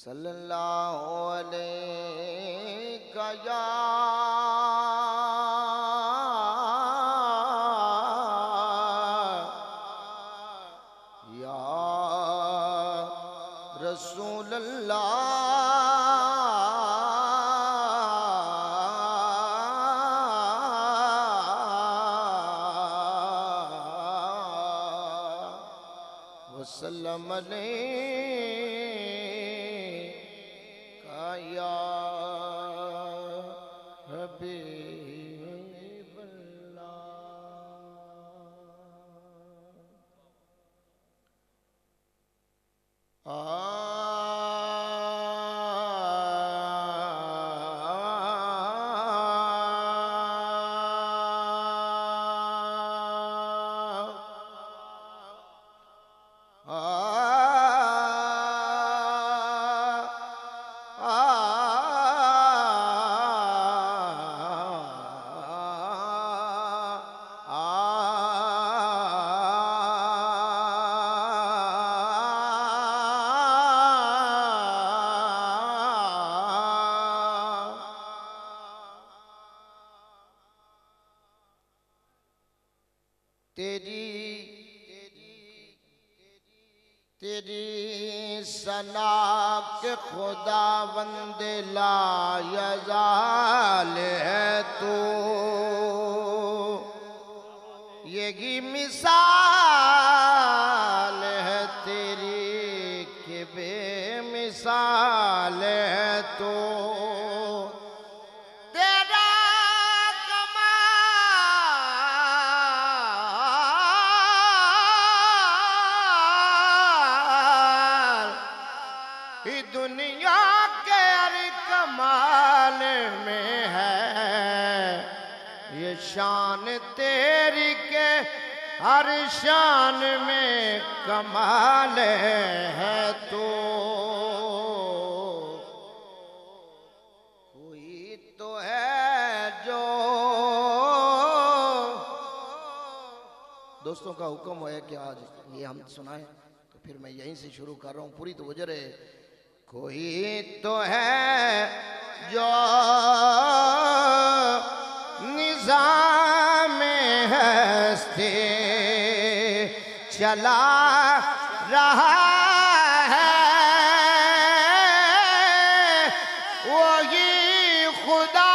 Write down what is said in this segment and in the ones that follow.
सल्लल्लाहु अलैहि या रसूल अल्लाह वसल्लम तेरी तेरी सना के खुदा बंद लायाल है तू। यही मिसाल शान तेरी के हर शान में कमाल है तो। कोई तो है जो दोस्तों का हुक्म है कि आज ये हम सुनाए तो फिर मैं यहीं से शुरू कर रहा हूँ। पूरी तो गुजर कोई तो है जो हस्ते चला रहा खुदा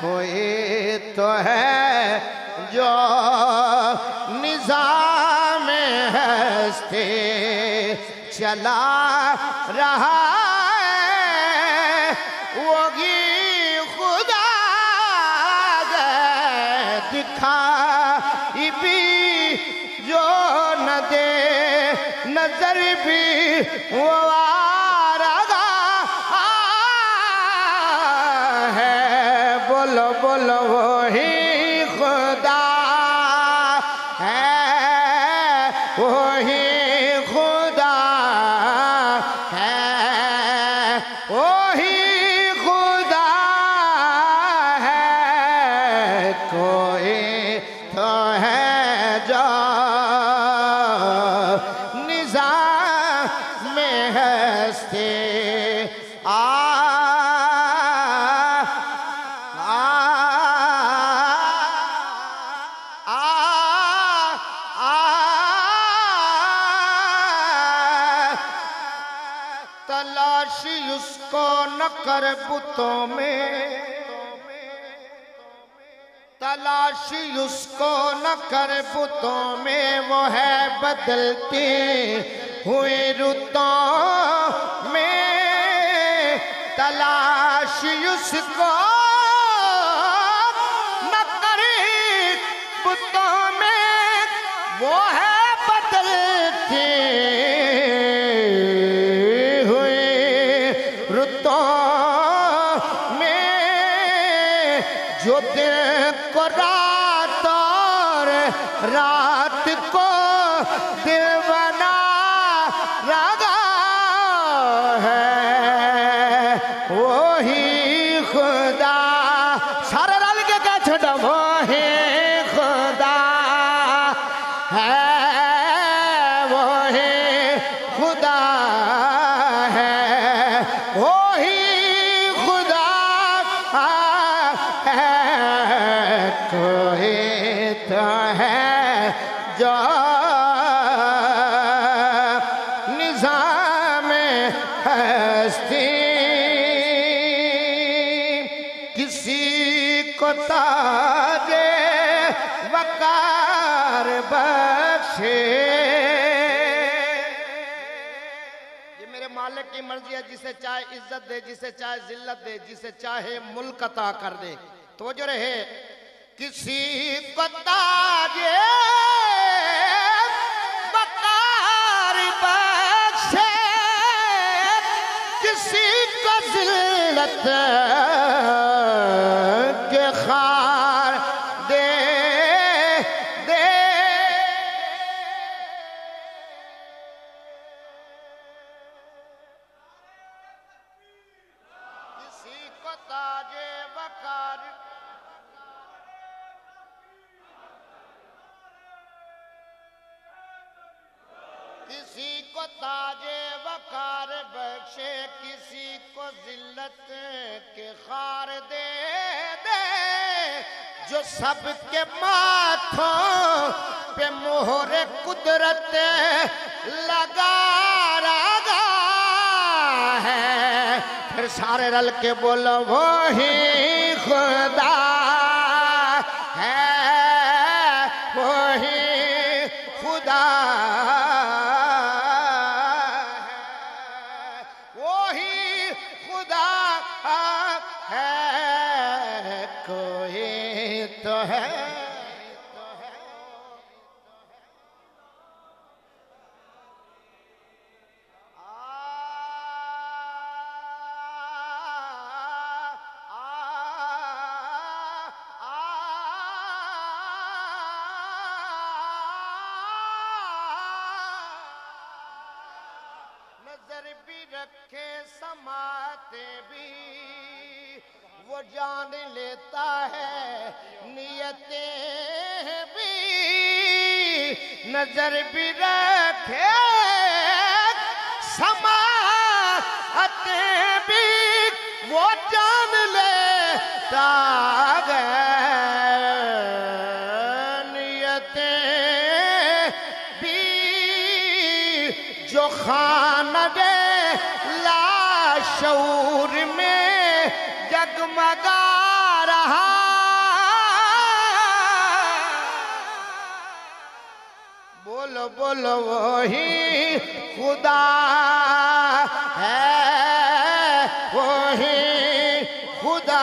कोई तो है जो निज़ाम चला रहा है। वो वही नज़र भी वो आरगा है। बोलो बोलो वही खुदा है। वही खुदा है। वही कर बुतों में। तलाशी उसको न कर बुतों में, वो है बदलती हुई रुतों में। तलाशी उसको न कर बुतों में, वो है बदलती हुई रुतों जो दिन को रात और रात को दिल बना रगा है, वही खुदा। सारा रल के क्या छोड़ा जिसे चाहे इज़्ज़त दे, जिसे चाहे जिल्लत दे, जिसे चाहे मुल्क अता कर दे। तो जो रहे। किसी पता जे किसी को जिल्लत किसी को ताजे वकार बख्शे, किसी को जिल्लत के खार दे दे। जो सबके माथों पे मोहर कुदरत लगा रहा है। फिर सारे रल के बोलो वो ही खुदा तो है। नज़र भी रखे समाते भी। जान लेता है। नियतें भी नज़र भी रखे। जगमगा रहा। बोलो बोलो, वही खुदा है, वही खुदा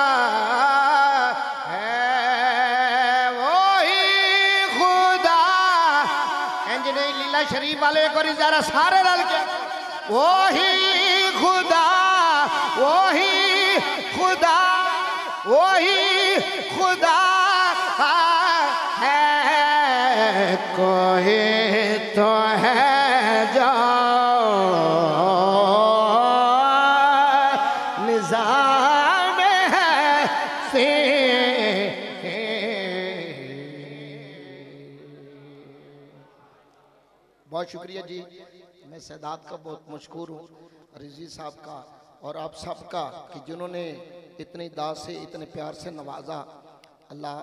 शरीफ वाले एक और जरा सारे रल के, वही खुदा वही खुदा। वही खुदा है, कोई तो है निज़ाम है बहुत शुक्रिया जी, मैं सदात का बहुत मशहूर हूँ, रिजी साहब का और आप सबका कि जिन्होंने इतनी दास से, इतने प्यार से नवाजा, अल्लाह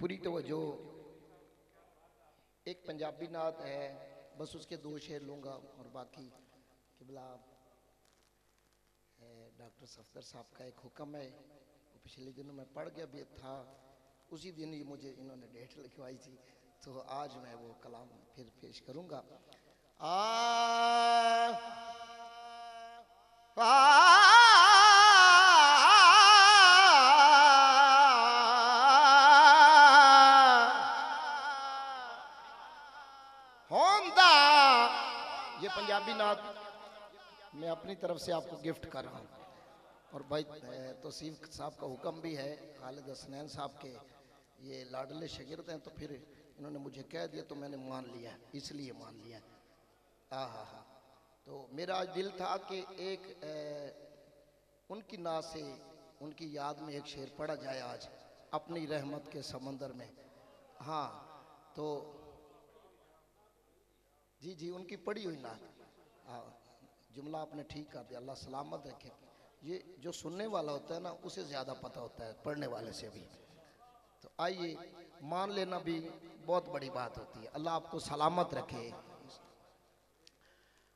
पूरी तवज्जो। एक पंजाबी नात है, बस उसके दो शेर लूँगा और बाकी किबला डॉक्टर सफदर साहब का एक हुक्म है वो पिछले दिनों में पढ़ गया भी था उसी दिन ही मुझे इन्होंने डेट लिखवाई थी तो आज मैं वो कलाम फिर पेश करूँगा। आ, अपनी तरफ़ से आपको गिफ्ट कर रहा हूँ। और भाई तोसीफ साहब का हुक्म भी है खालिद हसनैन साहब के ये लाडले शगिर्द हैं तो फिर इन्होंने मुझे कह दिया तो मैंने मान लिया इसलिए मान लिया। आ हा हा। तो मेरा आज दिल था कि एक अ, उनकी ना से उनकी याद में एक शेर पढ़ा जाए आज अपनी रहमत के समंदर में। हाँ तो जी जी उनकी पढ़ी हुई नात हाँ। जुमला आपने ठीक कर दिया, अल्लाह सलामत रखे। ये जो सुनने वाला होता है ना, उसे ज़्यादा पता होता है, पढ़ने वाले से भी। तो आइए, मान लेना भी बहुत बड़ी बात होती है। अल्लाह आपको सलामत रखे।